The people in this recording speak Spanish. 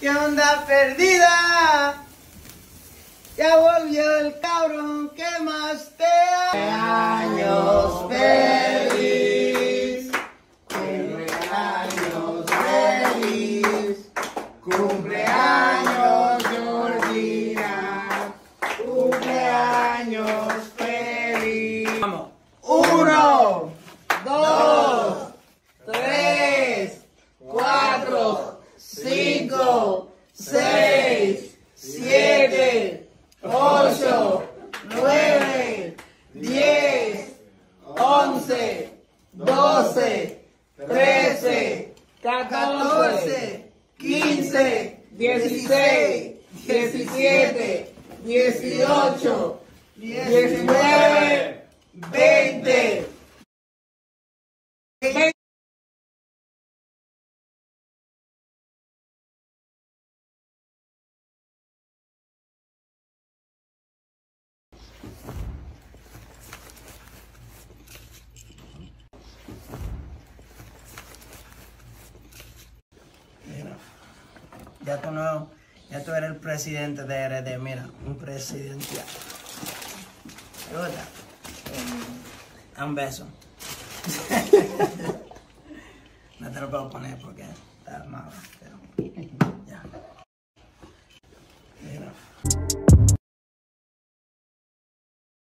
¿Qué onda perdida? Ya volvió el cabrón que más te años 5, 6, 7, 8, 9, 10, 11, 12, 13, 14, 15, 16, 17, 18, 19, 20. Ya tú no, ya tú eres el presidente de RD, mira, un presidente. ¿Te? Eh, Un beso. no te lo puedo poner porque está malo, pero...